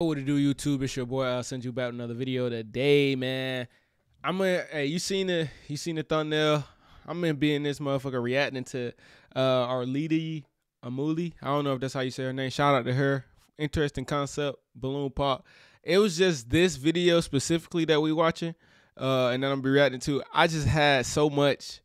What to do, YouTube? It's your boy. I'll send you back another video today, man. I'm gonna. Hey, you seen the? You seen the thumbnail? I'm gonna be in this motherfucker reacting to uh our lady Amuli. I don't know if that's how you say her name. Shout out to her. Interesting concept, balloon pop. It was just this video specifically that we watching, uh, and then I'm be reacting to. I just had so much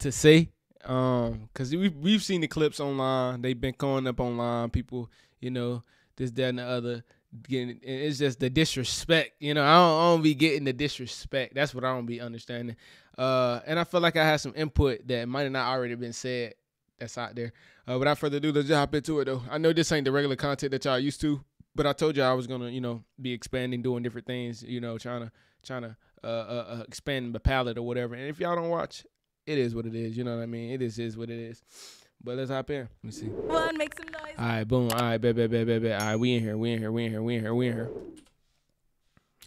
to say, um, cause we we've seen the clips online. They've been going up online. People, you know, this, that, and the other getting it's just the disrespect you know I don't, I don't be getting the disrespect. That's what i don't be understanding. Uh and i feel like i had some input that might have not already been said that's out there. Uh without further ado let's hop into it though. I know this ain't the regular content that y'all used to but i told you i was gonna you know be expanding doing different things you know trying to trying to uh, uh, uh expand the palette or whatever. And if y'all don't watch it is what it is. You know what i mean? It is is what it is but let's hop in. Let me see. One, make some noise. All right, boom. All right, bet, bet, bet, bet, bet. All right, we in here. We in here. We in here. We in here. We in here.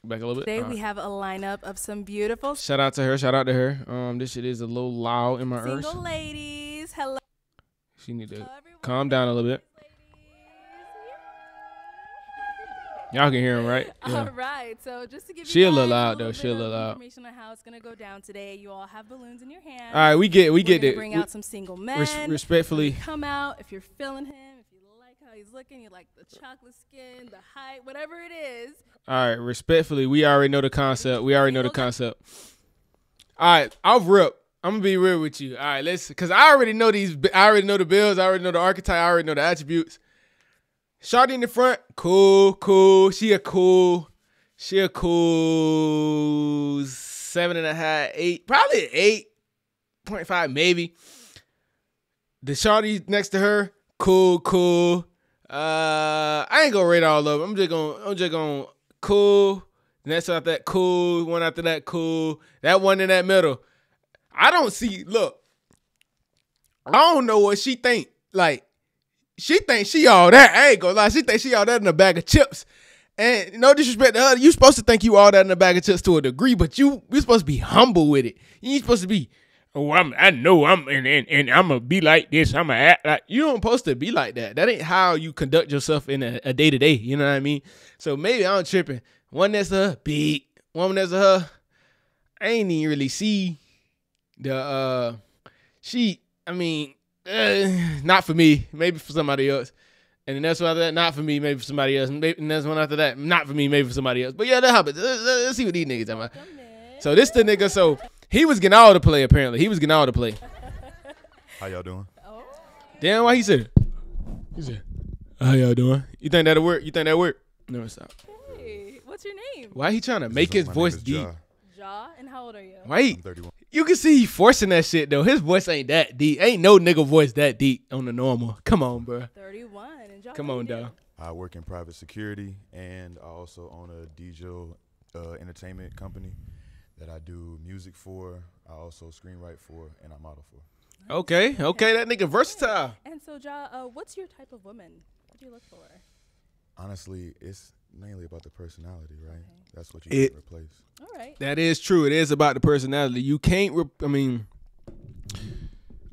Back a little bit. Today All we have a lineup of some beautiful Shout out to her. Shout out to her. Um, this shit is a little loud in my ears. single ladies. Hello. She need to everyone. calm down a little bit. Y'all can hear him, right? Yeah. All right. So just to give you She a little loud, though. little She a little loud. Information on how it's gonna go down today. You all have balloons in your hands. All right, we get we We're get it. Bring We- out some single men. res- respectfully. Come out if you're feeling him. If you like how he's looking, you like the chocolate skin, the height, whatever it is. All right, respectfully, we already know the concept. We already know the concept. All right, I'll rip. I'm gonna be real with you. All right, let's, cause I already know these. I already know the bills. I already know the archetype. I already know the attributes. Shorty in the front, cool, cool. She a cool. She a cool seven and a half, eight, probably eight point five, maybe. The shorty next to her, cool, cool. Uh, I ain't gonna rate all of them. I'm just gonna, I'm just gonna cool. Next after that, cool. One after that, cool. That one in that middle. I don't see. Look, I don't know what she think. Like, she think she all that. I ain't gonna lie. She think she all that in a bag of chips. And no disrespect to her, you supposed to think you all that in a bag of chips to a degree, but you you supposed to be humble with it. You ain't supposed to be, oh, I'm I know I'm and and, and I'm gonna be like this. I'm gonna act like you don't supposed to be like that. That ain't how you conduct yourself in a day to day. You know what I mean? So maybe I'm tripping. One that's her, big. One that's her, I ain't even really see the uh she. I mean, uh, not for me. Maybe for somebody else. And the next one after that, not for me, maybe for somebody else. Maybe the next one after that, not for me, maybe for somebody else. But yeah, that happens. Let's, let's see what these niggas talking about. So this the nigga. So he was getting all the play. Apparently, he was getting all the play. How y'all doing? Oh. Damn, why he said? it? He said, "How y'all doing? You think that'll work? You think that work?" No, stop. Hey, what's your name? Why he trying to make his voice deep? Ja. Ja. And how old are you? Why he? I'm 31. You can see he forcing that shit though. His voice ain't that deep. Ain't no nigga voice that deep on the normal. Come on, bro. 31. And Come on, do dog. I work in private security, and I also own a DJ uh, entertainment company that I do music for. I also screenwrite for, and I model for. Okay, okay, that nigga versatile. And so, Ja, uh, what's your type of woman? What do you look for? Honestly, it's mainly about the personality, right? Okay. That's what you It- can replace. All right. That is true. It is about the personality. You can't. Re- I mean,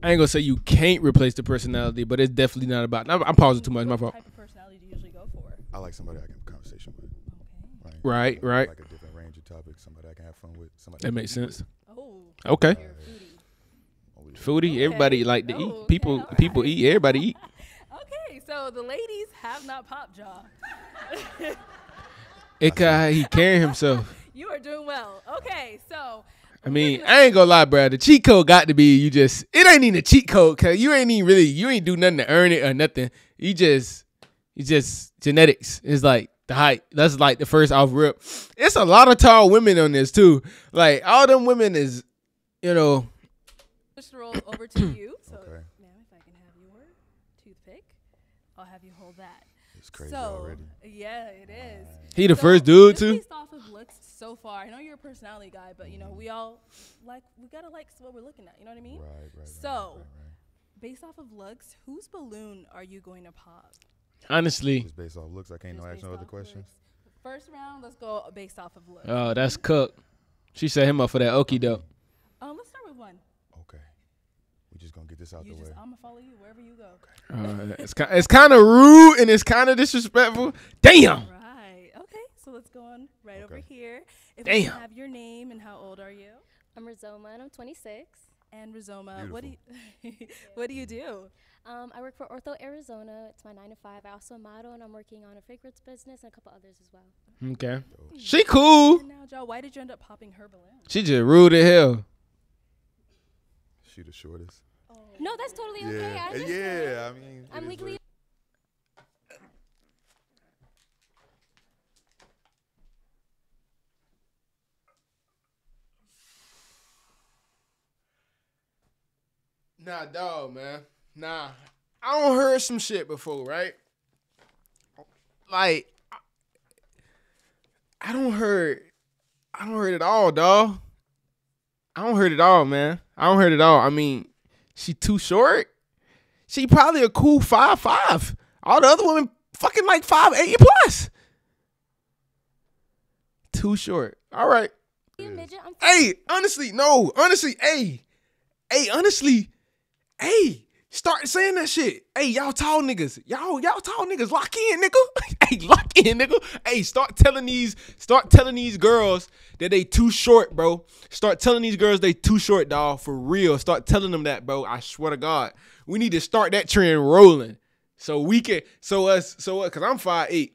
I ain't gonna say you can't replace the personality, but it's definitely not about. I'm, I'm pausing too much. My What fault. type of personality do you usually go for? I like somebody I can have a conversation with. Okay. Right, Right, right. Like a different range of topics. Somebody I can have fun with. Somebody That makes eat with. sense. Oh. Okay. You're foodie. Foodie. Okay. Everybody like to Oh, eat. People. all People right. eat. Everybody eat. So the ladies have not popped jaw. It ca- he carrying himself. you are doing well. Okay, so I mean, I ain't gonna lie, bro. The cheat code got to be you just. It ain't even a cheat code, cause you ain't even really. You ain't do nothing to earn it or nothing. You just. You just genetics. It's like the height. That's like the first off rip. It's a lot of tall women on this too. Like all them women is, you know. push the roll over to you. So, Okay. ma'am, if I can have your toothpick, I'll have you hold that. It's crazy so, already. yeah, it is. He the So, first dude just too. Based off of looks so far, I know you're a personality guy, but you know we all like we gotta like what we're looking at. You know what I mean? Right, right, right. So- right, right, right. Based off of looks, whose balloon are you going to pop? Honestly, Just based off looks, I can't Just no ask no other questions. looks. First round, let's go based off of looks. oh, that's cook. She set him up for that okie doke. um, let's start with one. Okay. We just gonna get this out You the just, way. I'm gonna follow you wherever you go. Uh, it's ki- it's kind of rude and it's kind of disrespectful. Damn. Right. microphone right over Okay. here. If we can Damn. have your name and how old are you? I'm Rizoma and I'm 26. And Rizoma, what do you what do you do? Um, I work for Ortho Arizona. It's my nine to five. I also model and I'm working on a fragrance business and a couple others as well. Okay. She cool. And now, Joe, why did you end up popping her balloon? She just rude as hell. She the shortest. Oh. No, that's totally okay. I Yeah, understand. yeah. I mean, I'm is legally. Nah, dog, man. Nah. I don't heard some shit before, right? Like, I- I don't heard, I don't heard it all, dog. I don't heard it all, man. I don't heard it all. I mean, she too short. She probably a cool five five. All the other women fucking like five eight plus. Too short. All right. Hey, honestly, no. Honestly, hey. Hey, honestly, hey. Start saying that shit. Hey, y'all tall niggas. Y'all, y'all tall niggas. Lock in, nigga. hey, lock in, nigga. Hey, start telling these, start telling these girls that they too short, bro. Start telling these girls they too short, dog. For real. Start telling them that, bro. I swear to God. We need to start that trend rolling. So we can, so us, so what, cause I'm 5'8.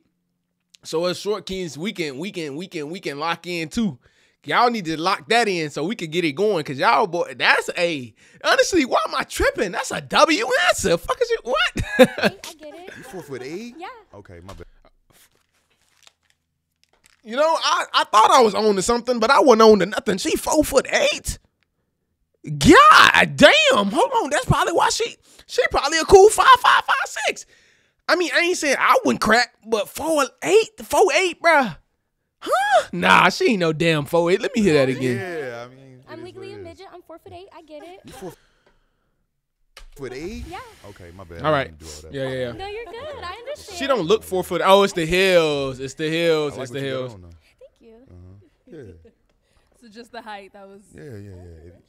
So us short kings, we can, we can, we can, we can lock in too. Y'all need to lock that in so we can get it going. Cause y'all boy, that's a honestly, why am I tripping? That's a W answer. Fuck is it? What? I get it. You four foot eight? Yeah. Okay, my bad. you know, I, I thought I was on to something, but I wasn't on to nothing. She four foot eight. God damn. Hold on. That's probably why she she probably a cool five five five six. I mean, I ain't saying I wouldn't crack, but four eight, four eight, bruh. Huh? Nah, she ain't no damn four eight. Let me hear that again. Yeah, I mean, I'm is legally a midget. I'm four foot eight. I get it. You four foot eight? Yeah. Okay, my bad. All right. I didn't do all that. Yeah, yeah, yeah. No, you're good. I understand. She don't look four foot. Oh, it's the hills. It's the hills. Like it's the hills. Thank you. Uh-huh. Yeah, So just the height that was. yeah, yeah, yeah. It-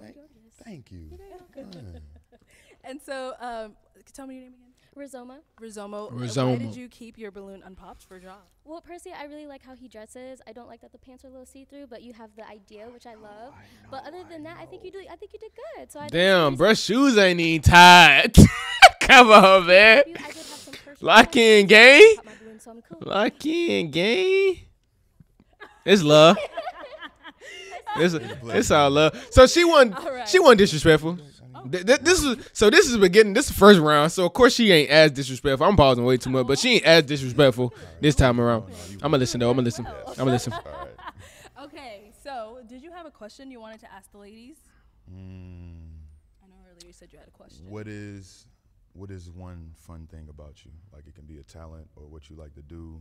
Thank, thank you. Uh, And so, um, tell me your name again. Rizoma. Rizomo. uh, Why did you keep your balloon unpopped for Job? Well, Percy, I really like how he dresses. I don't like that the pants are a little see-through, but you have the idea, which I love. but other than that, I think you do. I think you did good. So I Damn, it's bruh, shoes ain't even tied. Come on, man. you- I did have some personal Lock in, gang. Pop my balloon, so I'm cool. Lock in, gang. It's love. It's, it's all love. So she wasn't. All right. She wasn't disrespectful. Th- th- This is so. This is beginning. This is the first round. So of course she ain't as disrespectful. I'm pausing way too much, but she ain't as disrespectful this time around. I'm gonna listen though. I'm gonna listen. I'm gonna listen. Okay, so did you have a question you wanted to ask the ladies? Mm, I know earlier you said you had a question. what is what is one fun thing about you? Like it can be a talent or what you like to do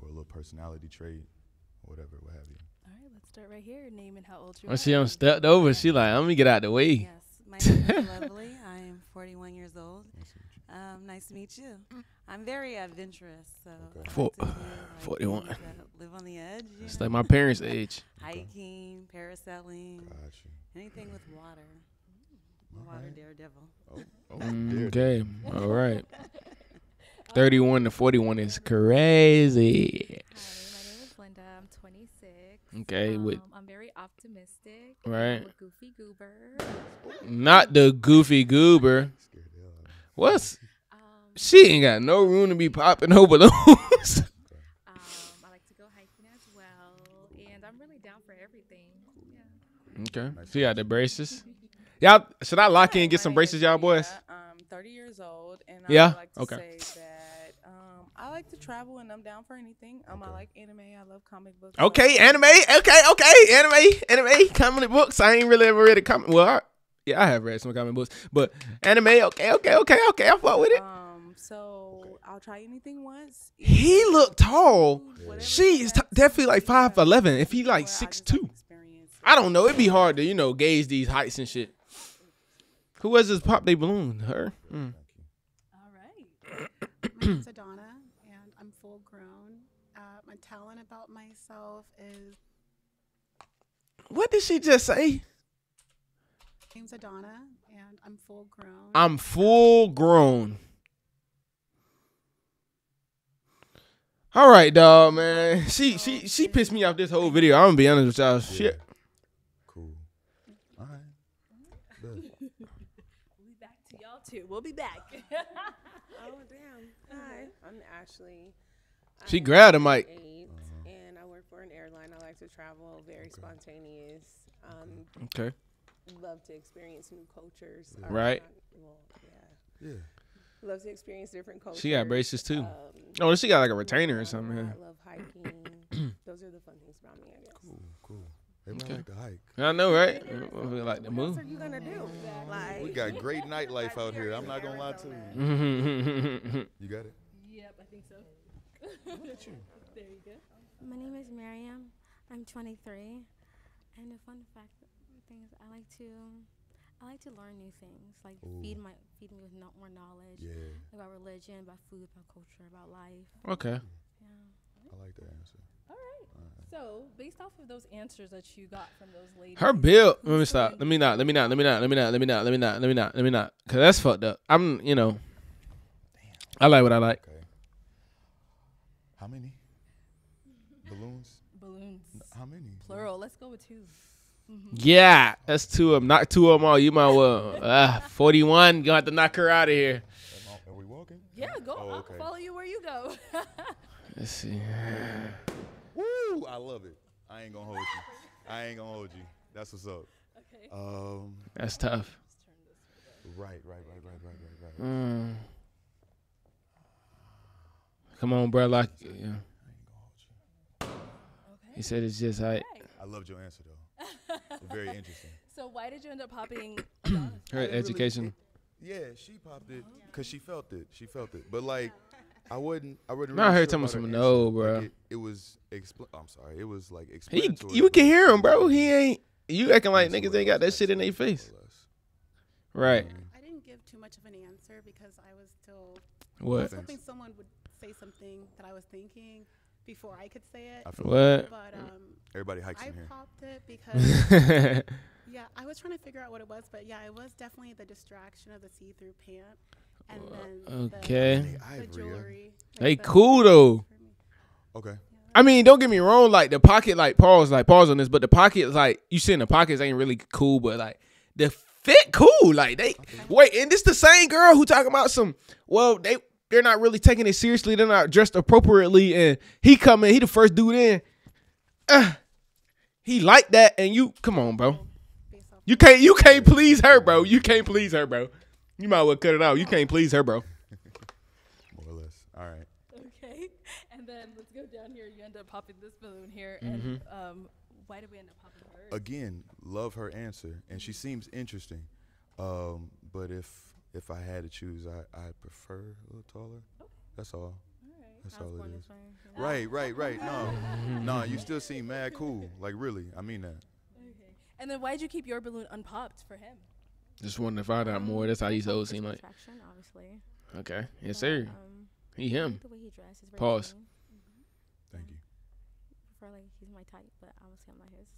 or a little personality trait, or whatever, what have you. All right, let's start right here. Name and how old you When are. she done stepped over, she like, let me get out the way. Yes, my name is Lovely. I am 41 years old. Nice to meet you. Um, nice to meet you. I'm very adventurous, so Okay. Four- like like, 41. live on the edge. It's know? like my parents' age. hiking, parasailing, Got you. anything with water. I'm Water Alright. daredevil. Oh, oh, Mm, Okay, all right. Thirty-one to forty-one is crazy. Hi, my name is Linda. I'm 26. Okay, with Um, I'm very optimistic. Right. I'm a goofy goober. not the goofy goober. is. Scared the hell out of me. What's Um, she ain't got no room to be popping no balloons. um, I like to go hiking as well, and I'm really down for everything. Yeah. okay, she got the braces. Y'all, should I lock in and get some braces, y'all boys? I'm 30 years old, and Yeah? I would like to Okay. say that um, I like to travel, and I'm down for anything. Um, I Okay. like anime. I love comic books. Okay, anime. Okay, okay, anime, anime, comic books. I ain't really ever read a comic. Well, I, yeah, I have read some comic books, but anime. Okay, okay, okay, okay. I fuck with it. Um, so I'll try anything once. He looked tall. Whatever She is t- definitely like 5'11". If he like I 6'2". just like experience it. I don't know. It'd be hard to you know gauge these heights and shit. Who was this pop they balloon? Her. Mm. All right Adana, and I'm full grown. My talent about myself is What did she just say? my name's Adana, and I'm full grown. I'm full grown. All right, dog, man. She oh, she she pissed me off this whole video. I'm gonna be honest with y'all. Shit. Cool. All right. We'll be back to y'all too. We'll be back. Oh damn! Hi, I'm Ashley. She I'm grabbed the mic. eight, and I work for an airline. I like to travel, very spontaneous. Um, Okay. love to experience new cultures. Yeah. Uh, Right. not- well, yeah. Yeah. Love to experience different cultures. She got braces too. Um, Oh, she got like a retainer or something. out, Yeah. love hiking. Those are the fun things about me, I guess. Cool. Cool. Everybody Okay. like to hike. I know, right? We like the What are you gonna do? Like We got great nightlife out here. I'm not gonna lie to you. Mhm. You got it. yep, I think so. Look at you. there you go. My name is Miriam. I'm 23, and the fun fact things I like to I like to learn new things, like feed my feed me with no, more knowledge Yeah. about religion, about food, about culture, about life. okay. Yeah. I like that answer. All right. So, based off of those answers that you got from those ladies, Her build. Let me who's stop. going- Let me not. Let me not. Let me not. Let me not. Let me not. Let me not. Let me not. Let me not. Cause that's fucked up. I'm. You know. I like what I like. Okay. How many? Balloons? balloons, How many? plural. Let's go with 2 Yeah, that's two of them. Knock two of them all. You might well. Ah, 41. Gonna have to knock her out of here. Are we walking? Yeah, go. Oh, I'll follow you where you go. Let's see. Woo! I love it. I ain't gonna hold you. I ain't gonna hold you. That's what's up. okay. Um. That's tough. Right. Right. Right. Right. Right. Right. Right. Mm. Come on, bro. Like, yeah. I ain't gonna hold you. He said it's just I. I loved your answer though. Very interesting. So, why did you end up popping? Her didn't really- education. Yeah, she popped it because she felt it. She felt it. But like, I wouldn't. I wouldn't. No, I really heard sure telling about her some answer. no, Like, it, it was. Expl- I'm sorry. It was like He, you can hear him, bro. He ain't. You acting like niggas ain't got that shit in their face, more or less. right? Mm-hmm. I didn't give too much of an answer because I was still What? I was hoping someone would say something that I was thinking before I could say it. I feel What? But um, everybody hikes I in here. popped it because yeah, I was trying to figure out what it was, but yeah, it was definitely the distraction of the see-through pant and then okay. the, They the ivory, yeah. jewelry. They the- cool though. Okay. I mean, don't get me wrong. Like the pocket, like pause, like pause on this, but the pocket, like you see in the pockets, ain't really cool. But like the fit, cool. Like they wait, and this the same girl who talking about some. Well, they they're not really taking it seriously. They're not dressed appropriately, and he come in, He the first dude in. Uh, he like that, and you come on, bro. You can't you can't please her, bro. You can't please her, bro. You might well cut it out. You can't please her, bro. More or less. All right. Okay. And then let's go down here. You end up popping this balloon here, and um, why did we end up popping hers? Again, love her answer, and she seems interesting. Um, but if if I had to choose, I I prefer a little taller. That's all. That's all born it this Right, right, right. No, no, you still seem mad cool. Like really, I mean that. Okay. And then why did you keep your balloon unpopped for him? Just wanted to find out more. That's how these hoes seem like. Attraction, obviously. Okay, yes but, sir. Um, He him. the way he dresses. Very Pause. clean. Thank you. Prefer like he's my type, but obviously I'm not his.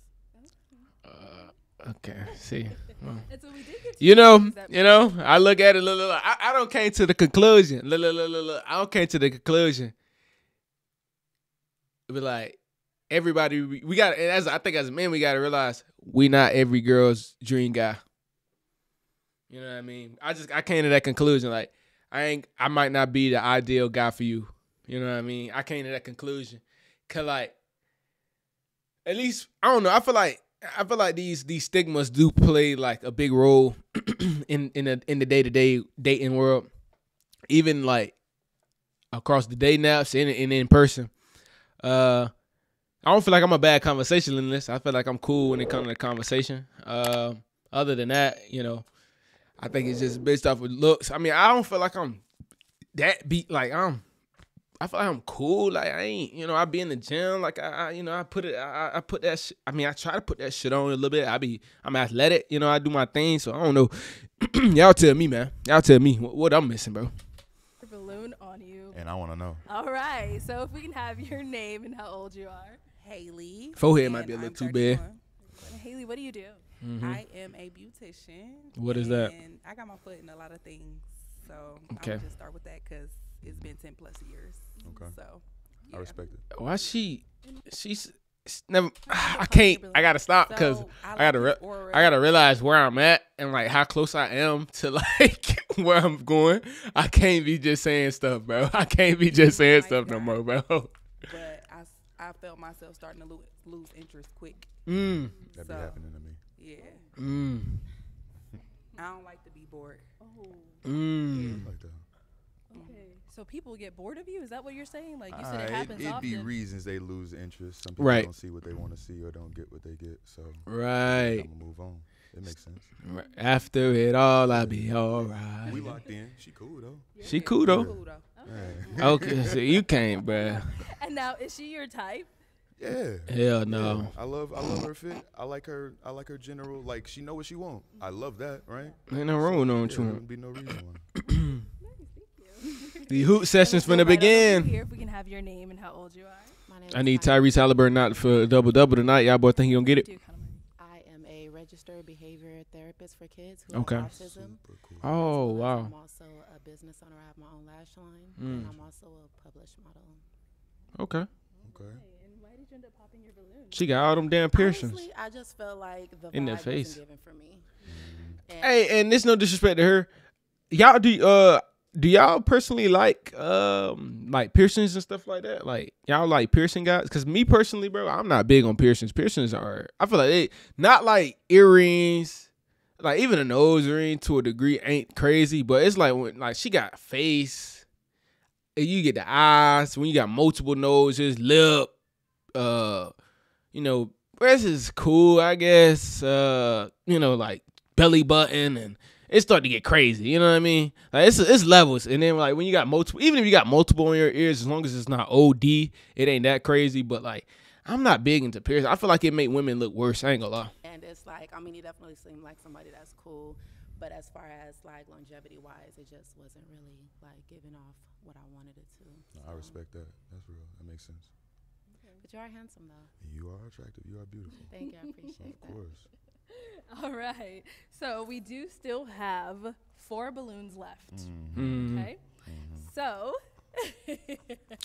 Uh, okay. See, well, And so we did get you know, you know. I look at it. Look, look, look, I, I don't came to the conclusion. Look, look, look, look, look. I don't came to the conclusion. But like everybody, we, we got. And as I think as men, we got to realize we not every girl's dream guy. You know what I mean? I just I came to that conclusion. Like I ain't. I might not be the ideal guy for you. You know what I mean? I came to that conclusion. Cause like, at least I don't know. I feel like I feel like these these stigmas do play like a big role in in the in the day to day dating world, even like across the day naps and, and in person. Uh, I don't feel like I'm a bad conversationalist. I feel like I'm cool when it comes to conversation. Uh, other than that, you know, I think it's just based off of looks. I mean, I don't feel like I'm that beat. Like I'm, I feel like I'm cool. Like I ain't, you know, I be in the gym. Like I, I you know, I put it, I, I put that. Sh- I mean, I try to put that shit on a little bit. I be, I'm athletic. You know, I do my thing. So I don't know. Y'all tell me, man. Y'all tell me what, what I'm missing, bro. balloon on you. And I want to know. All right. So if we can have your name and how old you are. Haley. Forehead might be a little I'm too big. Haley, what do you do? Mhm. I am a beautician. What is that? And I got my foot in a lot of things. So Okay. I'll just start with that because it's been 10 plus years. Okay. So I respect it. Why she? She's never. I can't. I gotta stop because So, I I, gotta. his Re- I gotta realize where I'm at and like how close I am to like where I'm going. I can't be just saying stuff, bro. I can't be just saying stuff no more, bro. But I, I felt myself starting to lose, lose interest quick. Mm. That So, be happening to me. Yeah. Mm. I don't like to be bored. Oh. Mm. Like that. Okay. So people get bored of you? Is that what you're saying? Like you said, Uh, it it, happens it'd be reasons they lose interest. Some people Right. don't see what they want to see or don't get what they get. So Right. I'm gonna move on. It makes sense. Right. After it all, I'll be alright. We locked in. She cool though. She cool though. Cool though. Yeah. Okay, so you can't, bro. and now, is she your type? Yeah. Hell no. Yeah. I love I love her fit. I like her I like her general like she know what she want. I love that, right? Ain't no wrong with no Yeah, what there you wouldn't be no reason why. The hoot sessions Let's finna go right on over begin. Here, if we can have your name and how old you are. My name I need Tyrese Haliburton not for a double double tonight. Y'all boy think he gonna get it? Do kind of money. I am a registered behavior therapist for kids who Okay. have autism. Cool. Oh well wow. I'm also a business owner. I have my own lash line, Mm. and I'm also a published model. Okay. Okay. And why did you end up popping your balloon? She got all them damn piercings. Honestly, I just felt like the In vibe their face. wasn't given for me. Mm-hmm. And Hey, and this no disrespect to her. Y'all do uh do y'all personally like um like piercings and stuff like that? Like y'all like piercing guys? Cause me personally, bro, I'm not big on piercings. Piercings are I feel like they not like earrings. Like even a nose ring to a degree ain't crazy, but it's like when like she got face, and you get the eyes. When you got multiple noses, lip, uh, you know, this is cool, I guess. Uh, you know, like belly button and it start to get crazy. You know what I mean? Like it's it's levels, and then like when you got multiple, even if you got multiple in your ears, as long as it's not OD, it ain't that crazy. But like, I'm not big into piercing. I feel like it make women look worse. I ain't gonna lie. and it's like, I mean, he definitely seemed like somebody that's cool, but as far as like longevity wise, it just wasn't really like giving off what I wanted it to. No, I respect that. That's real. That makes sense. Okay. But you are handsome though. You are attractive. You are beautiful. Thank you. I appreciate it. Of that. Course. All right. So we do still have four balloons left. Mm. Okay. So.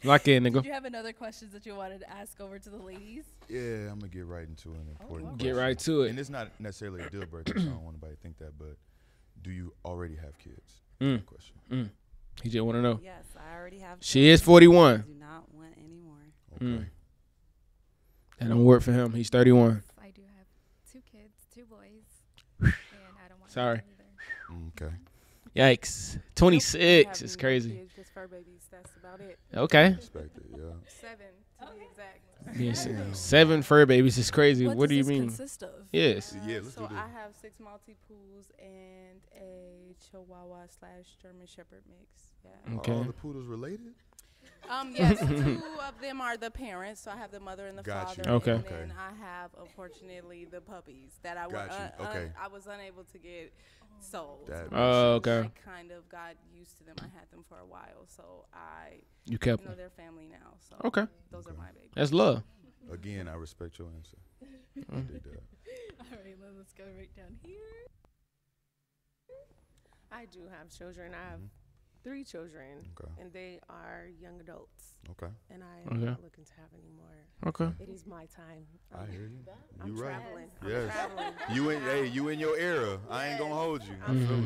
Lock in, nigga. Do you have another questions that you wanted to ask over to the ladies? Yeah, I'm gonna get right into an important. Get question. right to it. And it's not necessarily a deal breaker, so I don't want anybody to think that. But do you already have kids? Mm. Question. Mm. He just want to know. Yes, I already have. She is 41. I do not want any more. Okay. Mm. That don't work for him. He's 31. I do have two kids, two boys, and I don't want Sorry. Okay. Yikes. 26 is crazy. Kids, just fur babies. That's about it. Okay. Respect. Yeah. Seven to be exact. Yeah, seven fur babies is crazy. What, What, do you this mean? Consist of? Yes. Yeah, so. I have six Maltipoos and a Chihuahua slash German Shepherd mix. Yeah. Are Okay. all the poodles related? Um. Yes. two of them are the parents. So I have the mother and the Got father. you. Okay. And Okay. then I have, unfortunately, the puppies that I wa- Got you. uh, uh, Okay. I was unable to get sold. That Oh, makes okay. I kind of got used to them. I had them for a while, so I You kept know him. their family now. So Okay. those are my babies. That's love. Again, I respect your answer. I dig that. All right, then let's go right down here. I do have children. I have three children, Okay. and they are young adults. Okay. And I am Okay. not looking to have any more. Okay. It is my time. I I'm- hear you. I'm You right. traveling. I'm Yes. traveling. You in hey, you in your era. I ain't gonna hold you. I feel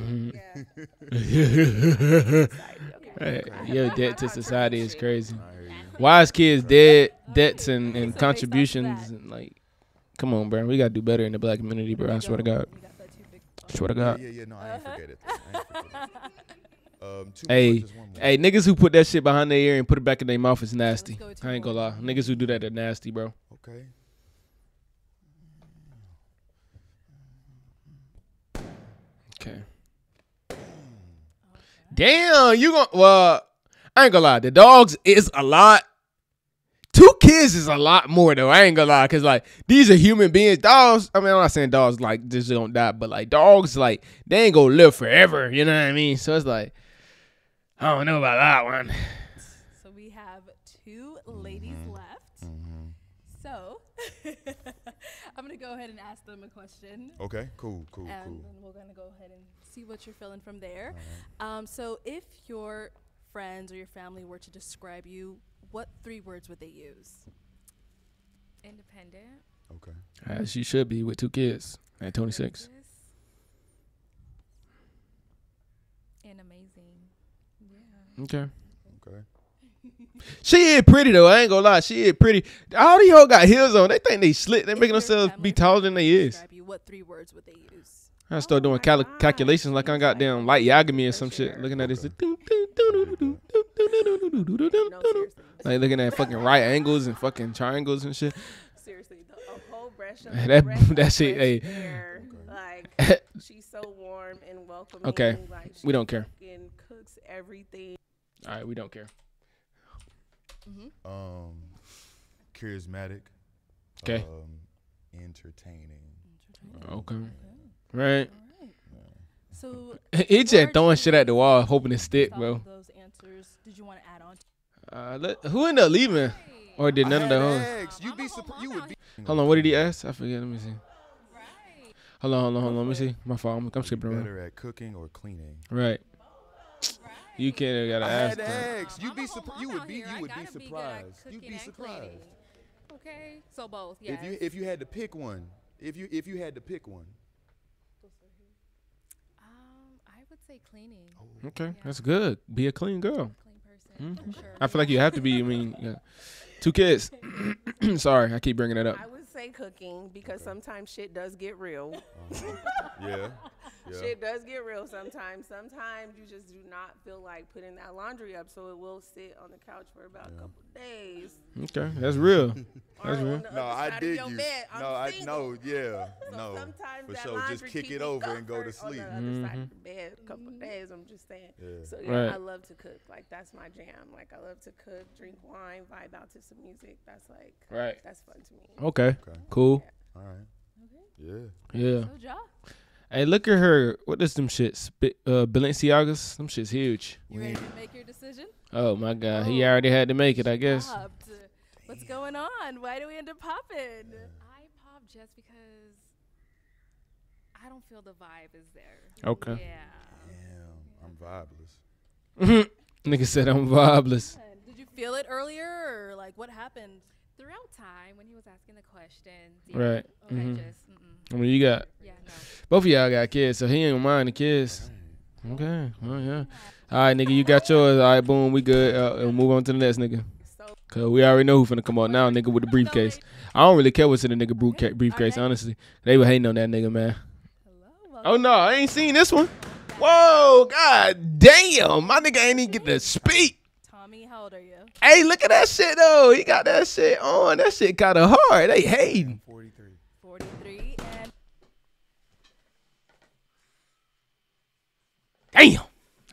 it. Okay. Hey, Your debt to society is crazy. I hear you. Why is kids dead, debts and, and so based off of contributions and like, come on, bro. We gotta do better in the black community, bro. I swear to God. You got that too big. Swear to Yeah, God. yeah, yeah. No, I ain't forget it. Um, two Hey, more, more. Hey, niggas who put that shit behind their ear and put it back in their mouth is nasty. go I ain't gonna lie. Niggas who do that are nasty, bro. Okay. Okay. Damn, you gonna well, I ain't gonna lie. The dogs is a lot. Two kids is a lot more though. I ain't gonna lie, cause like these are human beings. Dogs. I mean, I'm not saying dogs like just don't die, but like dogs, like they ain't gonna live forever. You know what I mean? So it's like, I don't know about that one. So we have two ladies left. Mm-hmm. So I'm gonna go ahead and ask them a question. Okay. Cool. Cool. and cool. And we're gonna go ahead and see what you're feeling from there. Um, so if your friends or your family were to describe you, what three words would they use? Independent. Okay. As she should be with two kids at 26. courageous, And amazing. Yeah. Okay. Okay. She is pretty though. I ain't gonna lie. She is pretty. All these hoes got heels on. They think they slick. They If making themselves be taller than they is. describe You, what three words would they use? I start doing cal- calculations like I got damn light Yagami or some shit. Looking at this. Like looking at fucking right angles and fucking triangles and shit. Seriously, the, a whole breath of That- that shit, hey. air. Like she's so warm and welcoming. Okay, Like, we don't care. And cooks everything. All right, we don't care. Um, charismatic. 'Kay. Um, entertaining. Okay. Right. So He what just throwing shit at the wall, hoping to stick, bro. Those answers. Did you want to add on? To Uh, let, who ended up leaving? Or did none of the hoes? Eggs. You'd be surprised. You would be. Hold on, what did he ask? I forget. Let me see. Hold on, hold on, hold on. Let me see. My fault. I'm, I'm skipping around. better at cooking or cleaning. Right. You can't gotta I ask. had them. eggs. You'd be surprised. You would be. here. You would be gotta be surprised. You'd be surprised. Okay. So both. Yeah. If you if you had to pick one, if you if you had to pick one. um, I would say cleaning. Okay, that's good. Be a clean girl. Clean person. Mhm. Sure. I feel like you have to be. I mean, yeah. two kids. Sorry, I keep bringing it up. I would say cooking because sometimes shit does get real. Uh-huh. Yeah. Yeah. Shit does get real sometimes. Sometimes you just do not feel like putting that laundry up, so it will sit on the couch for about a couple days. Okay, that's real. That's real. No, I side of dig you. bed. No, I single. no, yeah, So no, sometimes for that sure. Just kick it over and go to sleep. On the other side of mm-hmm. the bed, a couple mm-hmm. days. I'm just saying. Yeah. So yeah, Right. I love to cook. Like that's my jam. Like I love to cook, drink wine, vibe out to some music. That's like Right. that's fun to me. Okay. Okay. Cool. All right. Yeah. Yeah. So Ja, Hey, look at her. What is them shits? Bi- Uh, Balenciagas. Them shit's huge. you ready to make your decision? Oh my god, he Oh, already had to make it. I guess. Popped. What's going on? Why do we end up popping? I pop just because I don't feel the vibe is there. Okay. Yeah. Damn, I'm vibeless. Nigga said I'm vibeless. Did you feel it earlier, or like what happened? Throughout time, when he was asking the questions, Right. I Mhm. just. I mean, you got yeah, no. both of y'all got kids, so he ain't mind the kids. Okay. Well, yeah. All right, nigga, you got yours. All right, boom, we good. Uh, we'll move on to the next nigga. Cause we already know who finna come out now, nigga, with the briefcase. I don't really care what's in the nigga briefcase. briefcase honestly, they were hating on that nigga, man. Oh no, I ain't seen this one. Whoa, god damn, my nigga ain't even get to speak. Tommy, how old are you? Hey, look at that shit though. He got that shit on. That shit kind of hard. They hating. 43. 43. And Damn,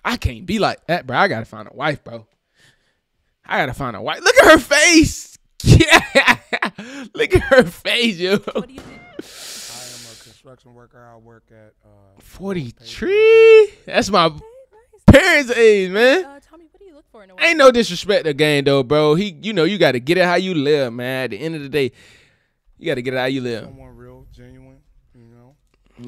I can't be like that, bro. I gotta find a wife, bro. I gotta find a wife. Look at her face. Yeah, look at her face, yo. what do you do? I am a construction worker. I work at uh, Forty-three. That's my parents' age, man. Tommy, what do you look for in a wife? Ain't no disrespect to game though, bro. He, you know, you got to get it how you live, man. At the end of the day, you got to get it how you live. someone real, genuine. You know,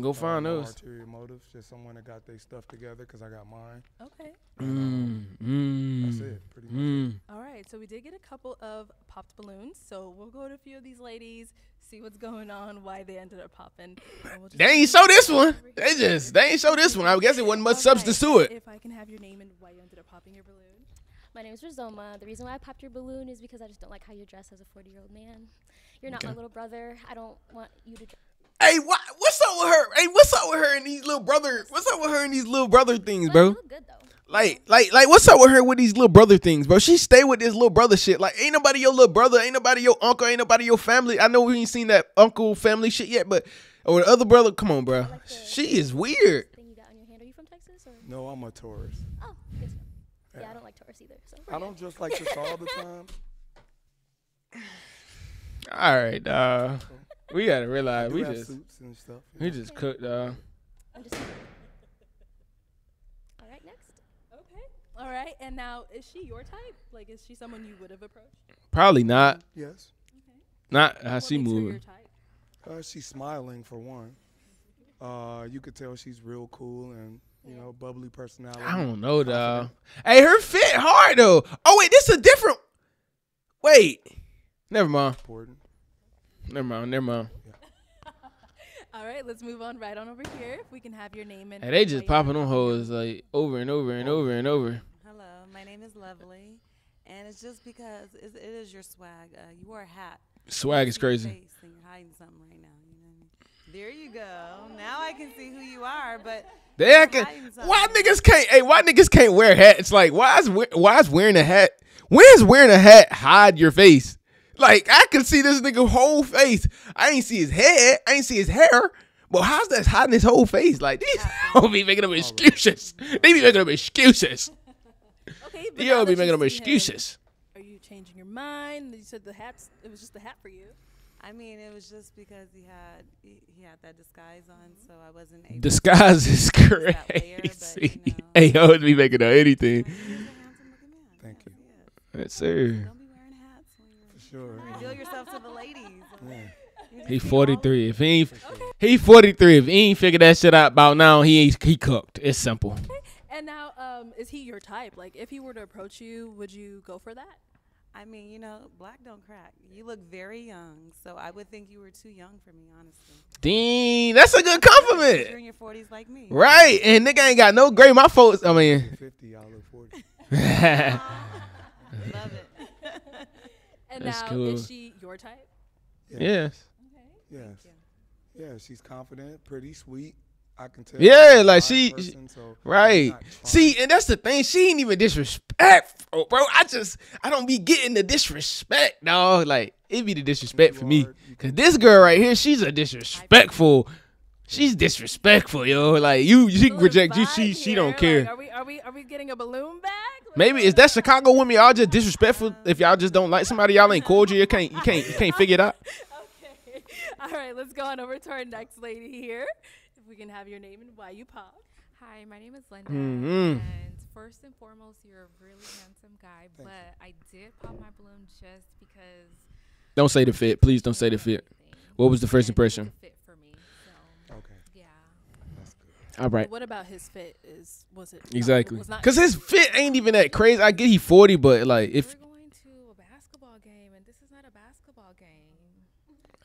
Go Uh, find no those. ulterior motives. Just someone that got their stuff together because I got mine. Okay. Mm, mm, That's it. Pretty much. mm. All right. So we did get a couple of popped balloons. So we'll go to a few of these ladies, see what's going on, why they ended up popping. we'll They ain't show this one. They just they ain't show this one. I guess it wasn't much Okay, substance to it. If I can have your name and why you ended up popping your balloon. My name is Rizoma. The reason why I popped your balloon is because I just don't like how you dress as a 40 year old man. You're not my little brother. I don't want you to. Hey, what, what's up with her? Hey, what's up with her and these little brother? What's up with her and these little brother things, bro? You look good though. Like, like, like, what's up with her with these little brother things, bro? She stay with this little brother shit. Like, ain't nobody your little brother, ain't nobody your uncle, ain't nobody your family. I know we ain't seen that uncle family shit yet, but or the other brother, come on, bro. like She is weird. Thing you got on your hand. Are you from Texas or? No, I'm a tourist. Good to know. Yeah, I don't like Taurus either. So. I don't just like this all the time. All right, uh, we gotta I realize do we just suits and stuff. we know. just cooked. Uh, I'm just. All right, next. Okay. All right. And now, is she your type? Like, is she someone you would have approached? probably not. Yes. Not how What she makes her your moving. Uh, she's smiling for one. Uh, you could tell she's real cool and you know bubbly personality. I don't know, dog. Hey, her fit hard though. Oh wait, this is a different. Wait. Never mind. Important. Never mind. Never mind. All right, let's move on right on over here. If we can have your name and Hey, they just popping on hoes like over and over and over and over. Hello, my name is Lovely, and it's just because it's, your swag. Uh, you wore a hat. Swag is crazy. face and you're hiding something right now. You know what I mean? There you go. Now I can see who you are, but They acting. hiding Why niggas can't? Hey, why niggas can't wear hats? Like, why is we- why is wearing a hat? When is wearing a hat hide your face? Like, I can see this nigga whole face. I ain't see his head. I ain't see his hair. But how's that hiding his whole face? Like these don't be making up excuses. They be making up excuses. Okay, but They now all be making up see him, excuses. Are you changing your mind? You said the hats. It was just the hat for you. I mean, it was just because he had he, he had that disguise on, so I wasn't able. Disguise is use that layer, but, crazy. you know, Hey, yo, be making up anything. he's a handsome looking man. Thank you. Yes, sir. Don't be wearing hats. For sure. Reveal yourself to the ladies. Yeah. He 43. If he ain't, he 43. If he ain't figured that shit out about now, he ain't he cooked. It's simple. And now, um, is he your type? Like, if he were to approach you, would you go for that? I mean, you know, black don't crack. You look very young, so I would think you were too young for me, honestly. Dang, that's a good compliment. You're in your 40s like me. Right, and nigga ain't got no gray. My folks, I mean, 50, y'all look 40. Love it. And That's now, cool. is she your type? yes, Okay. Yes. Yeah, she's confident, pretty sweet. I can tell. Yeah, like she- person, so right. See, and that's the thing. She ain't even disrespectful, bro. I just, I don't be getting the disrespect, dog. Like it be the disrespect for me. Cause this girl right here, she's a disrespectful. She's disrespectful, yo. Like you, she Little reject you. She, she don't like, care. are we, are we, are we getting a balloon bag? Like, Maybe is that Chicago women? Y'all just disrespectful. If y'all just don't like somebody, y'all ain't cordial. You can't, you can't, you can't figure it out. Okay. All right, let's go on over to our next lady here. If we can have your name and why you pop. Hi, my name is Linda. Mhm. And first and foremost, you're a really handsome guy, but I did pop my balloon just because. Don't say the fit, please. Don't say the fit. What was the first and it impression? fit for me. So, Okay, yeah. that's good. All right. What about his fit? Is was it Exactly. Cause his fit ain't even that crazy. I get he forty, but like if We're going to a basketball game, and this is not a basketball game.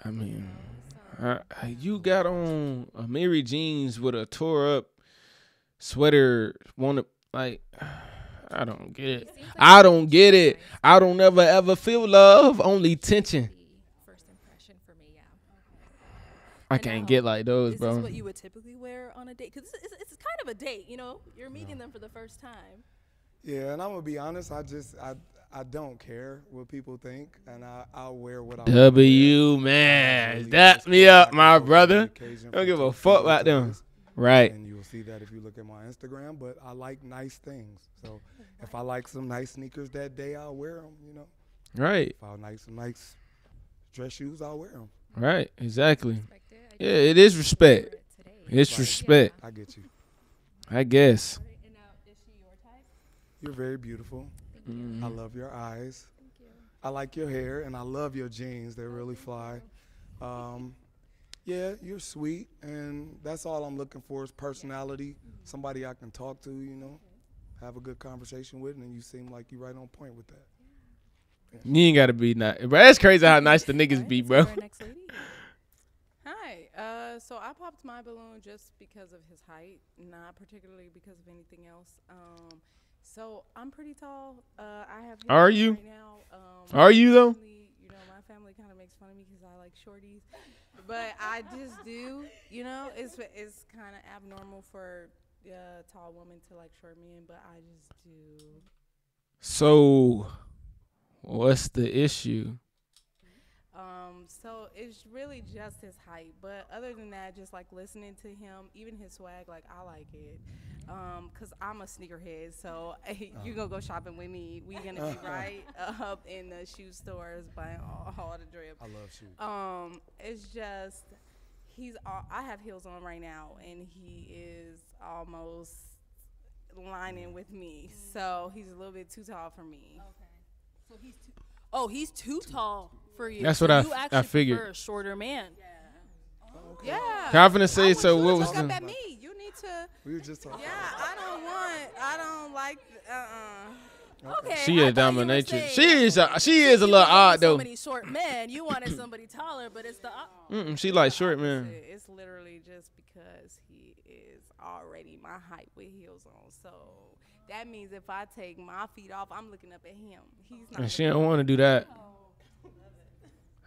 I mean, So, I, you got on Amiri jeans with a tore up sweater. Want to like? I don't get it. I don't get it. I don't ever ever feel love, only tension. First impression for me, yeah. I can't get like those, Is bro. this what you would typically wear on a date? Because it's, it's, it's kind of a date, you know. You're meeting them for the first time. Yeah, and I'm gonna be honest. I just I I don't care what people think, and I I'll wear what I. W man, dap me up, my brother. Don't give a fuck about them. Right. And you'll see that if you look at my Instagram. But I like nice things, so if I like some nice sneakers that day, I'll wear them. You know, Right. if I like some nice dress shoes, I'll wear them. Right. Exactly. Respect it. I Yeah, it is respect. for it today. It's Right. respect. I get you. I guess. And now, is she your type? You're very beautiful. Mm-hmm. I love your eyes. I like your hair, and I love your jeans. They're really fly. Um, yeah, you're sweet, and that's all I'm looking for is personality. Somebody I can talk to, you know, have a good conversation with, and you seem like you're right on point with that. You ain't gotta be nice, bro. That's crazy how nice the niggas Alright, be, bro. go to our next lady. Hi. Uh, so I popped my balloon just because of his height, not particularly because of anything else. Um, so I'm pretty tall. Uh, I have. Are you? Right now. Um, Are you, though? family- You know, my family kind of makes fun of me because I like shorties, but I just do. You know, it's it's kind of abnormal for a tall woman to like short men, but I just do. So, what's the issue? Um, so it's really just his height, but other than that, just like listening to him, even his swag, like I like it. Um, cause I'm a sneakerhead, so you gonna go shopping with me. We gonna be right up in the shoe stores buying all, all the drip. I love shoes. Um, it's just he's. All, I have heels on right now, and he is almost lining with me. So he's a little bit too tall for me. Okay, So he's too. Oh, he's too tall for you. That's So what I you f- I actually figured. prefer a shorter man. Yeah. Confident say I so. want What you to was look up the? at me. You need to. We were just talking. Yeah, I don't want. I don't like. Uh. uh Okay, She I a thought you dominatrix. She is a, she is a little wanted odd So though. many short men. You wanted somebody taller, but it's the. op- Mm-mm, she like short man. Opposite. It's literally just because he is already my height with heels on. So that means if I take my feet off, I'm looking up at him. He's not. And she don't want to do that.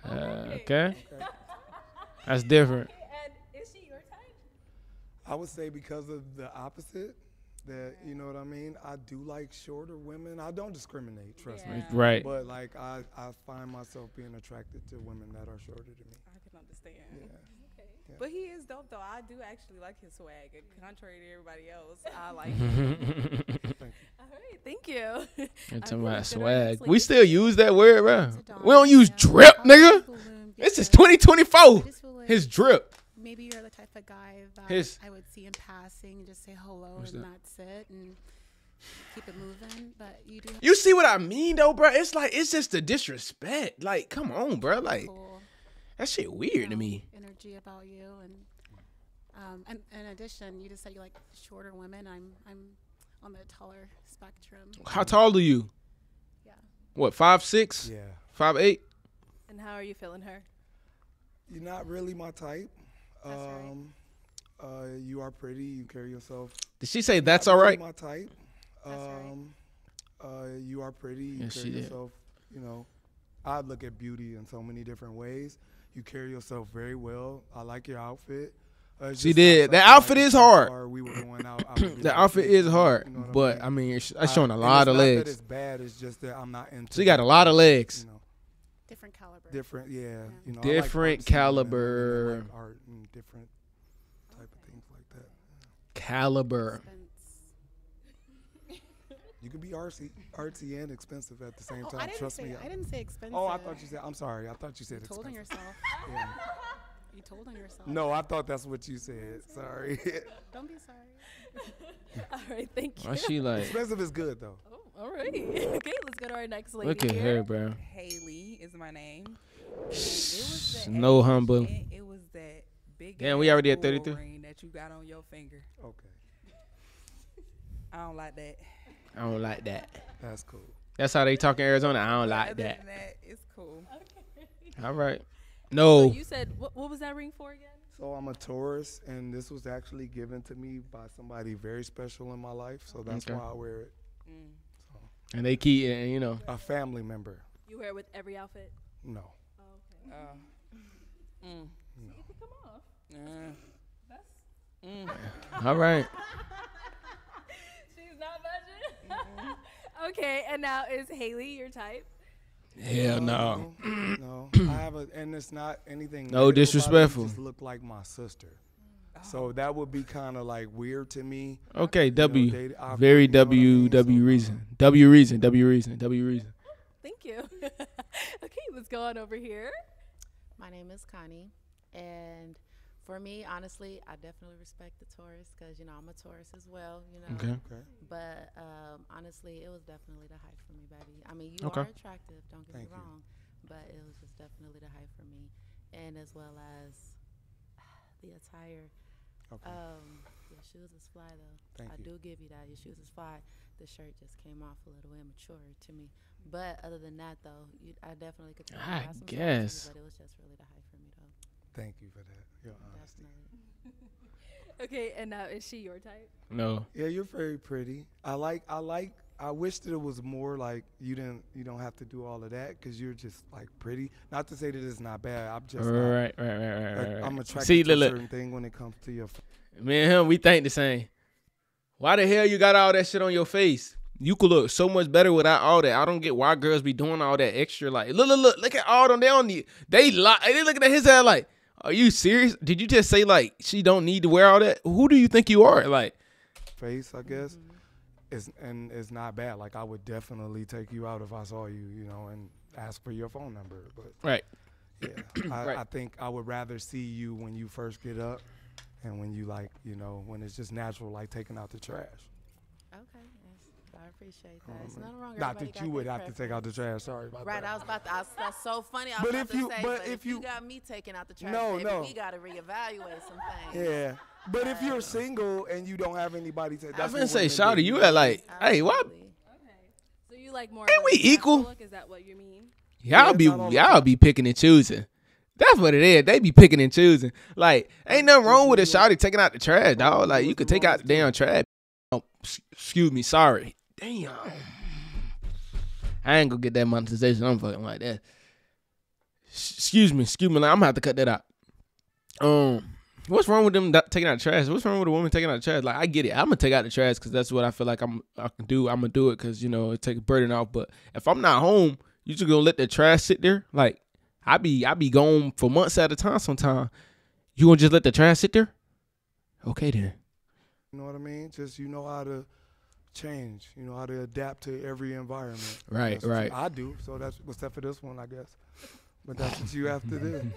Uh, okay. That's different. And is she your type? I would say because of the opposite. That you know what I mean. I do like shorter women. I don't discriminate. Trust me. Right. But like I, I find myself being attracted to women that are shorter than me. I can understand. Yeah. But he is dope though. I do actually like his swag. Contrary to everybody else, I like it. All right, thank you. And All talking about let's go to our next swag. We still use that word, bro. We don't use drip, nigga. balloon This is 2024. I just feel like His drip. Maybe you're the type of guy that His- I would see in passing and just say hello What's and that? that's it and keep it moving. But you do You see what I mean, though, bro? It's like it's just the disrespect. Like, come on, bro. Like cool that shit weird to know, me. energy about you and um and in addition, you just said you like shorter women. I'm I'm on the taller spectrum. How tall are you? Yeah. What, five six? Yeah. Five eight? And how are you feeling her? You're not really my type. That's right. um, uh, you are pretty. You carry yourself. Did she say not that's all really? My type. That's right. Um, uh, you are pretty. You Yes, she carry did. yourself. You know, I look at beauty in so many different ways. You carry yourself very well. I like your outfit. Uh, She did. not That outfit like is if hard. or We were going out. I The like, outfit is hard, you know what but mean? I mean, it's, I- it's showing a lot it's of not That legs. it's bad. It's just that I'm not into. She got a lot of legs. You know, Different caliber. different. Yeah. You know, I like Different artsy women, women caliber. like art and different type of things like that. Caliber. Spence. You can be artsy, artsy and expensive at the same Oh, time. Trust say me. I didn't say expensive. Oh, I thought you said. I'm sorry. I thought you said You told on expensive. yourself. Yeah. You told on yourself. No, I thought that's what you said. Sorry. Don't be sorry. All right, thank you. Why she like? expensive is good though. Oh, all right. okay, let's go to our next lady. Look at here. her, bro. Haley is my name. And it was the No age, humble. and It was that big. Damn, we already at bull 33? that you got on your finger. Okay, I don't like that. I don't like that. that's cool. That's how they talk in Arizona. I don't But like other that. than that, it's cool. All right. So No. you said what, what was that ring for again? So I'm a Taurus, and this was actually given to me by somebody very special in my life. So that's Okay. why I wear it. And they keep, and you know, A family member. You wear it with every outfit. No. Oh, okay. Uh, mm, See if it come off. uh, That's mm. all right. she's not budging. okay, and now is Haley your type? Hell no. no. I have a, and it's not anything. No negative about it, it disrespectful. Just look like my sister. So that would be kind of like weird to me. Okay, You know, W. they- Very you know what I W, mean? W no. reason. W reason, W reason, W reason. Thank you. okay, what's going on over here. My name is Connie, and for me, honestly, I definitely respect the Taurus because you know I'm a Taurus as well. You know. Okay. Okay. But um, honestly, it was definitely the height for me, baby. I mean, you Okay. are attractive. Don't get Thank me you. wrong, but it was just definitely the height for me, and as well as the attire. Okay. Um, your shoes is fly though. Thank I you. do give you that. Your shoes is fly. The shirt just came off a little immature to me. But other than that though, you, I definitely could tell I got guess. style to but it was just really the height for me though. Thank you for that. Your honesty. Definitely. Okay, and now is she your type? No. Yeah, you're very pretty. I like. I like. I wish that it was more like you didn't. You don't have to do all of that because you're just like pretty. Not to say that it's not bad. I'm just. not- Right, right, right, right, like, right, right. I'm attracted See, to look, a look. certain thing when it comes to your. f- Me and him, we think the same. Why the hell you got all that shit on your face? You could look so much better without all that. I don't get why girls be doing all that extra. Like, look, look, look, look at all them. They don't need. They lie. They looking at his head like, are you serious? Did you just say like she don't need to wear all that? Who do you think you are? Like, face, I guess, Mm-hmm. is and it's not bad. Like I would definitely take you out if I saw you, you know, and ask for your phone number. But right. yeah, I, Right. I think I would rather see you when you first get up, and when you like, you know, when it's just natural, like taking out the trash. Okay, yes, I appreciate that. It's nothing wrong. Not everybody that you would their have to take out the trash. Sorry about Right, that. I was about to. I, was- that's so funny. I But was if about to you- say, but but if you, you- got me taking out the trash, No, baby, no. we got to reevaluate some things. Yeah, but if you're single and you don't have anybody to, I that's been what say, women Shawty, do. you at like, hey, what? Absolutely. So you like more? Ain't we equal? Look? Is that what you mean? Y'all Yeah, be not all the y'all be picking and choosing. That's what it is. They be picking and choosing. Like, ain't nothing wrong with a mm-hmm. shawty taking out the trash, dog. Like, you could take out the damn trash. Oh, excuse me, sorry. Damn. I ain't gonna get that monetization. I'm fucking like that. Excuse me, excuse me. I'm gonna have to cut that out. Um, what's wrong with them taking out trash? What's wrong with a woman taking out trash? Like, I get it. I'm gonna take out the trash because that's what I feel like I'm I can do. I'm gonna do it because you know it takes a burden off. But if I'm not home, you just gonna let the trash sit there? Like, I be I be gone for months at a time. Sometime you gonna just let the trash sit there? Okay then. You know what I mean? Just you know how to change. You know how to adapt to every environment. Right, That's right. I do. So that's except for this one, I guess. But that's what you have to do.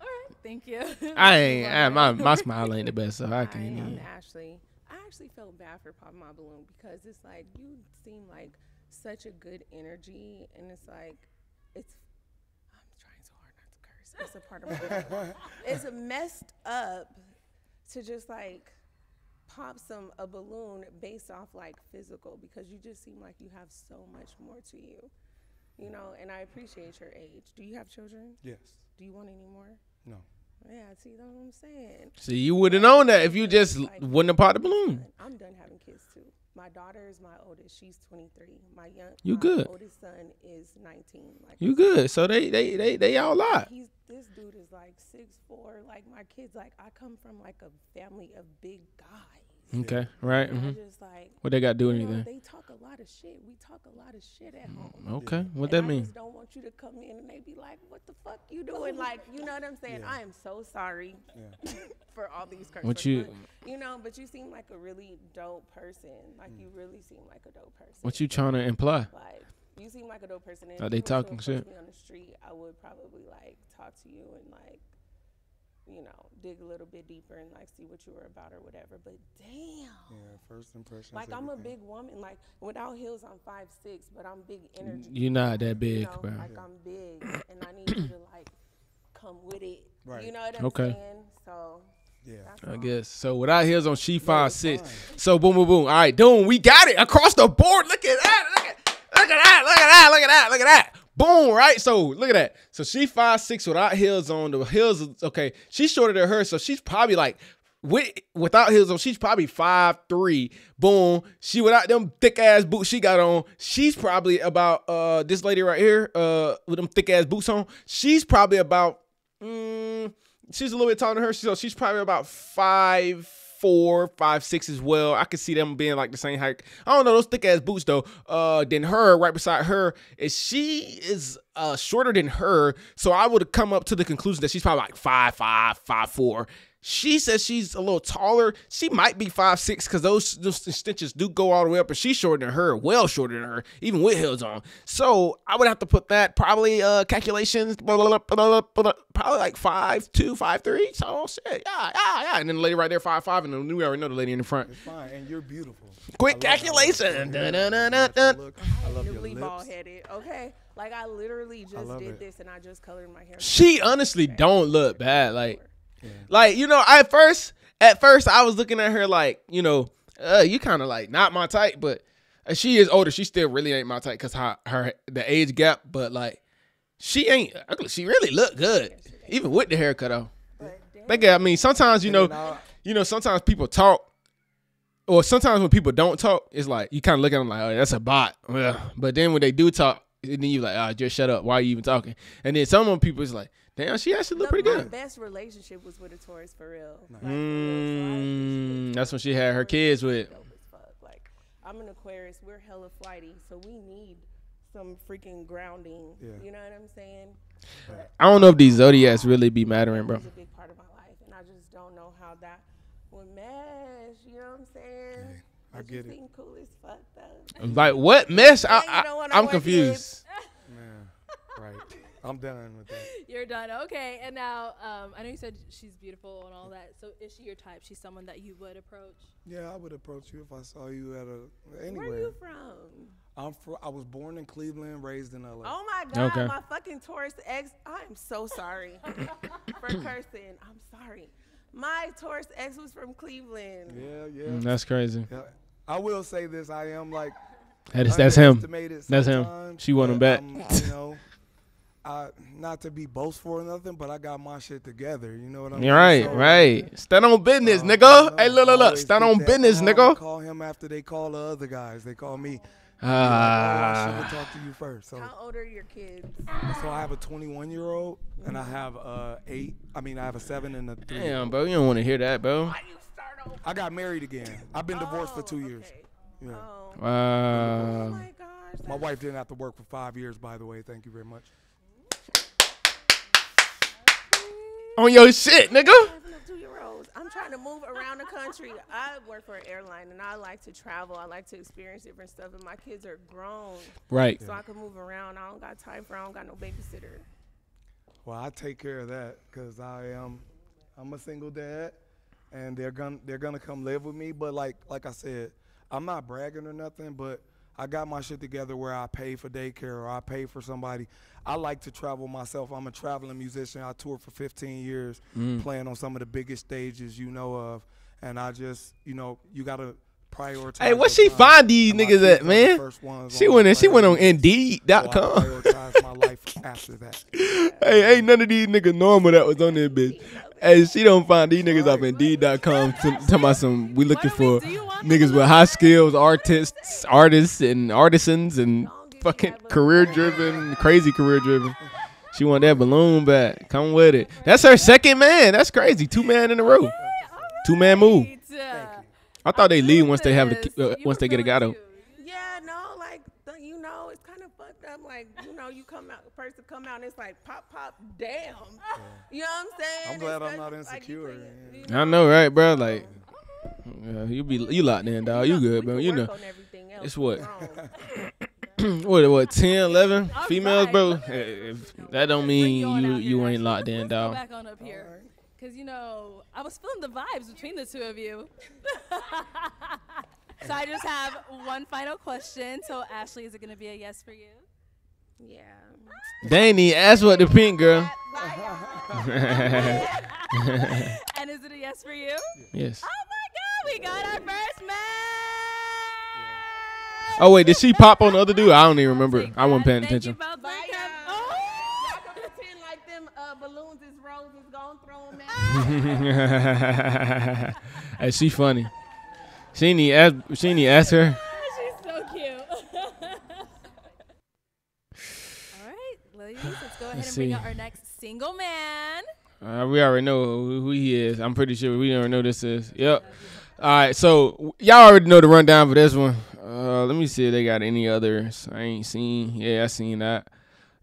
All right, thank you. I ain't I, my my smile ain't the best, so I can't. I'm even- Ashley. I actually felt bad for popping my balloon because it's like you seem like such a good energy, and it's like it's. I'm trying so hard not to curse. It's a part of my. it's messed up to just like pop some a balloon based off like physical because you just seem like you have so much more to you, you know. And I appreciate your age. Do you have children? Yes. Do you want any more? No. Yeah, see, that's what I'm saying. See, you would have known that if you just wouldn't have popped the balloon. I'm done having kids too. My daughter is my oldest. She's 23. My young, You my good. oldest son is 19. Like You good? So they they they they all lot. He's this dude is like six four. Like my kids, like I come from like a family of big guys. Okay, right. And I mhm. just like What they got to do you know, they talk a lot of shit. We talk a lot of shit at home. Okay, what And that I mean? just don't want you to come in and they be like, "What the fuck you doing?" Like, you know what I'm saying? I am so sorry for all these curse What you- you know, but you seem like a really dope person. Like you really seem like a dope person. What you trying to imply? Like you seem like a dope person. And Are they you were to talking shit? Me on the street, I would probably like talk to you and like, you know, dig a little bit deeper and like see what you were about or whatever. But damn. Yeah, first impression. Like I'm a big woman. Like without heels, I'm five six, but I'm big energy. You're not that big, you know, bro. Like I'm big, and I need you to like come with it. Right. You know what I'm Okay. saying? So Yeah. I guess. So without heels on, she five six. So boom, boom, boom. All right, boom. We got it across the board. Look at that. Look at, look at that. Look at that. Look at that. Look at that. Boom. Right. So look at that. So she five six without heels on. The heels. Okay. She's shorter than her, so she's probably like. With, without heels on, she's probably five three. Boom. She without them thick ass boots she got on. She's probably about uh this lady right here uh with them thick ass boots on. She's probably about mm, she's a little bit taller than her. So she's probably about five four, five six as well. I could see them being like the same height. I don't know those thick ass boots though. Uh, then her right beside her is she is uh shorter than her. So I would have come up to the conclusion that she's probably like five five, five four. She says she's a little taller. She might be five six because those those extensions do go all the way up, and she's shorter than her, well shorter than her, even with heels on. So I would have to put that probably uh calculations blah, blah, blah, blah, blah, blah, probably like five two, five three. So shit, yeah, yeah, yeah. And then the lady right there five five, and then we already know the lady in the front. It's fine, and you're beautiful. Quick I love- I love- calculation. I love Dun, dun, dun, dun. I love your newly lips. bald headed. Okay, like I literally just love did it. this and I just colored my hair. She honestly don't look bad. Like, like you know, at first, at first, I was looking at her like, you know, uh, you kind of like not my type, but uh, she is older. She still really ain't my type because her her the age gap. But like, she ain't. ugly. She really look good, even with the haircut off. Like, I mean, sometimes you know, you know, sometimes people talk. Or sometimes when people don't talk, it's like you kind of look at them like, "Oh, that's a bot." Well, but then when they do talk, and then you like, "Ah, just shut up. Why are you even talking?" And then some of them people is like, "Damn, she actually looked The- pretty My good." best relationship was with a Taurus for real. Like, Mm, that's when she had her kids with. dope as fuck. Like I'm an Aquarius. We're hella flighty, so we need some freaking grounding. Yeah. You know what I'm saying? I don't know if these zodiacs really be mattering, bro. It's a big part of my life, and I just don't know how that would mesh. You know what I'm saying? I But get it. seem cool as fuck though. Like what mess? Now I, I, I, I'm work confused. Man, right. I'm done with that. You're done. Okay. And now, um, I know you said she's beautiful and all that. So is she your type? She's someone that you would approach? Yeah, I would approach you if I saw you at a anywhere. Where you from? I'm fr- I was born in Cleveland, raised in LA. Oh my god, Okay. my fucking Taurus ex. I'm so sorry for cursing. I'm sorry. My Taurus ex was from Cleveland. Yeah, yeah. Mm, that's crazy. Yeah. I will say this: I am like That is- that's him. That's him. She want him back. I'm, you know, I not to be boastful or nothing, but I got my shit together. You know what I mean? You're right, So, right. Stand on business, uh, nigga. Hey, know, look, look, look. Stand on business, oh, nigga. Call him after they call the other guys. They call me. Ah. I should have talked to you first. So, How old are your kids? so I have a 21 year old and I have a eight. I mean, I have a seven and a three. Damn, bro. You don't want to hear that, bro. I got married again. I've been divorced for two years. Yeah. Wow. My wife didn't have to work for five years, by the way. Thank you very much. On your shit, nigga. Two year olds. I'm trying to move around the country. I work for an airline and I like to travel. I like to experience different stuff. And my kids are grown. Right. So I can move around. I don't got time for I don't got no babysitter. Well, I take care of that because I am, I'm a single dad, and they're gonna they're gonna come live with me. But like like I said, I'm not bragging or nothing, but I got my shit together where I pay for daycare or I pay for somebody. I like to travel myself. I'm a traveling musician. I toured for 15 years, Mm. playing on some of the biggest stages you know of, and I just you know you gotta prioritize. Hey, where your she time. find these And niggas at, man? She went my in, she went on priority list. So I Indeed.com. my life after that. hey, ain't none of these niggas normal that was on there, bitch. Hey, she don't find these niggas off Indeed.com t- talking about some. We looking for niggas with high skills, artists, artists, and artisans, and fucking career driven, crazy career driven. She want that balloon back. Come with it. That's her second man. That's crazy. Two man in a row. Two man move. I thought they leave once they have the uh, once they get a guy though. Yeah, no, like th- you know, it's kind of fucked up. Like you know, you come out, a person come out, and it's like pop, pop, damn. You know what I'm saying? I'm glad It's I'm not like- like you insecure. think- yeah. I know, right, bro? Like, yeah, you be you locked in, dog. You good, bro? You know, it's what. what what 10 11 females bro If that don't mean you you ain't locked in Go dog back on up here. Because, you know, I was feeling the vibes between the two of you. so I just have one final question. So, Ashley, is it going to be a yes for you? Yeah. Danny, ask what the pink girl and is it a yes for you? yes Oh my God, we got our first man. oh wait did she pop on the other dude i don't even remember i wasn't paying attention Bye, y'all. Y'all can pretend like them uh, balloons is roses. Gonna throw them at. hey she funny she even ask she even ask her She's so cute. All right, ladies, let's go ahead Let's and bring see. out our next single man. Uh, we already know who who he is. I'm pretty sure we already know this is. Yep. All right, so y'all already know the rundown for this one. Uh, let me see if they got any others. I ain't seen. Yeah, I seen that.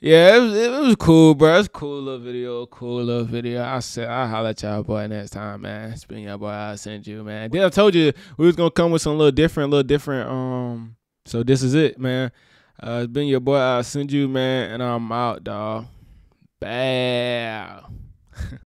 Yeah, it was it was cool, bro. It's cool little video, cool little video. I said I'll holler at y'all boy next time, man. It's been your boy. Al Senju, man. Then I told you we was gonna come with some little different, little different. Um, so this is it, man. Uh, it's been your boy. Al Senju, man, and I'm out, dog. Bow.